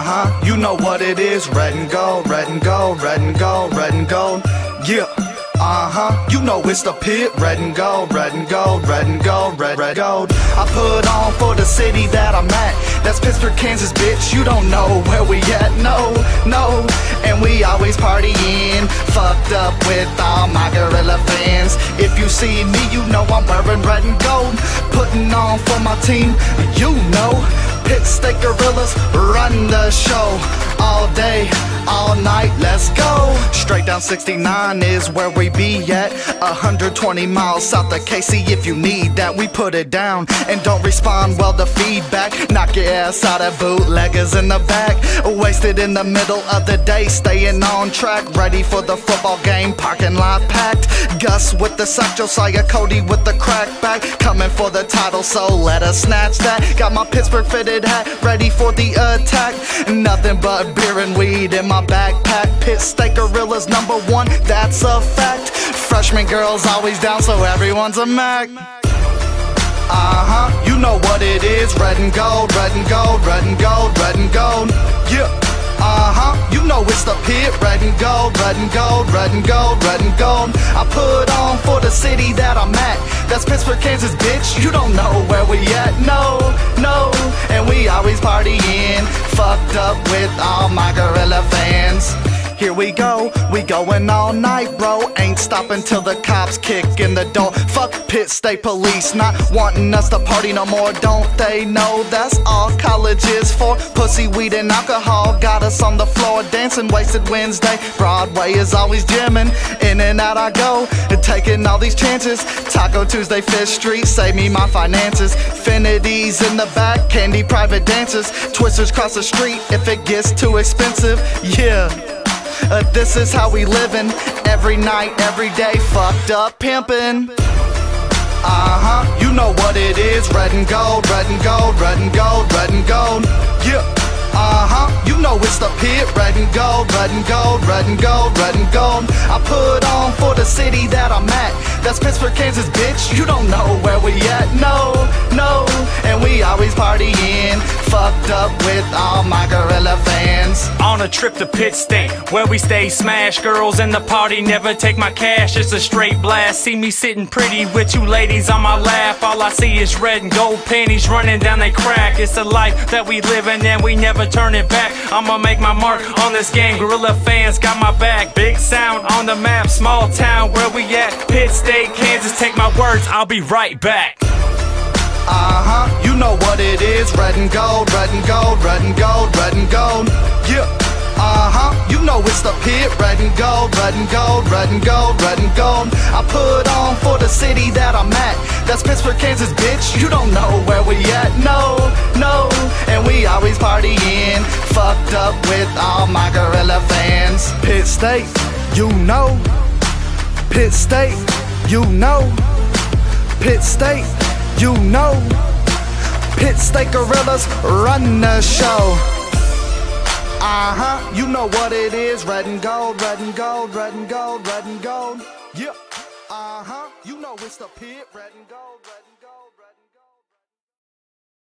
Uh huh, you know what it is. Red and gold, red and gold, red and gold, red and gold. Yeah. Uh huh, you know it's the pit, red and gold, red and gold, red and gold, red, red, gold. I put on for the city that I'm at. That's Pittsburg, Kansas, bitch. You don't know where we at, no, no. And we always partying, fucked up with all my gorilla fans. If you see me, you know I'm wearing red and gold. Putting on for my team, you know. Pitt State Gorillas run the show all day, all night. Let's go. Straight down 69 is where we be at. 120 miles south of KC. If you need that, we put it down and don't respond well to feedback. Knock your ass out of bootleggers in the back. Wasted in the middle of the day, staying on track. Ready for the football game, parking lot packed. Gus with the sack, Josiah Cody with the crack back. Coming for the title, so let us snatch that. Got my Pittsburgh fitted hat, ready for the attack. Nothing but beer and weed in my backpack. Pitt State Gorillas number one, that's a fact. Freshman girls always down, so everyone's a Mac. Uh huh, you know what it is. Red and gold, red and gold, red and gold, red and gold. Yeah. Uh huh, you know it's the pit. Red and gold, red and gold, red and gold, red and gold. I put on for the That's Pittsburg, Kansas, bitch. You don't know where we at. No, no. And we always partying. Fucked up with all my gorilla fans. Here we go, we going all night, bro. Ain't stopping till the cops kick in the door. Fuck Pitt State Police, not wanting us to party no more. Don't they know that's all college is for? Pussy, weed, and alcohol got us on the floor dancing. Wasted Wednesday, Broadway is always jamming. And out I go, And taking all these chances. Taco Tuesday, Fifth Street, save me my finances. Finities in the back, candy private dances. Twisters cross the street if it gets too expensive. Yeah. Uh, this is how we living every night, every day, fucked up pimping. Uh huh, you know what it is. Red and gold, red and gold, red and gold, red and gold. Yeah. Uh huh, you know it's the pit. Red and gold, red and gold, red and gold, red and gold. I put on for the city that I'm at. That's Pittsburg, Kansas, bitch. You don't know where we at. No, no. We always partying. Fucked up with all my gorilla fans. On a trip to Pitt State, where we stay smash girls in the party, never take my cash, it's a straight blast. See me sitting pretty with you ladies on my lap. All I see is red and gold panties running down they crack. It's a life that we living and we never turn it back. I'ma make my mark on this game. Gorilla fans got my back. Big sound on the map, small town where we at. Pitt State, Kansas, take my words, I'll be right back. Uh huh, you know what it is. Red and gold, red and gold, red and gold, red and gold. Yeah. Uh huh, you know it's the pit. Red and gold, red and gold, red and gold, red and gold. I put on for the city that I'm at. That's Pittsburg, Kansas, bitch. You don't know where we at. No, no. And we always partying. Fucked up with all my gorilla fans. Pitt State, you know. Pitt State, you know. Pitt State, you know. Pitt State Gorillas run the show. Uh huh, you know what it is. Red and gold, red and gold, red and gold, red and gold. Yeah. Uh huh, you know it's the pit. Red and gold, red and